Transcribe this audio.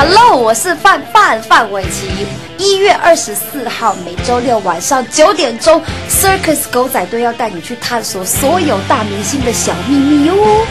Hello，我是范范范玮琪。一月二十四号，每周六晚上九点钟，Circus 狗仔队要带你去探索所有大明星的小秘密哦。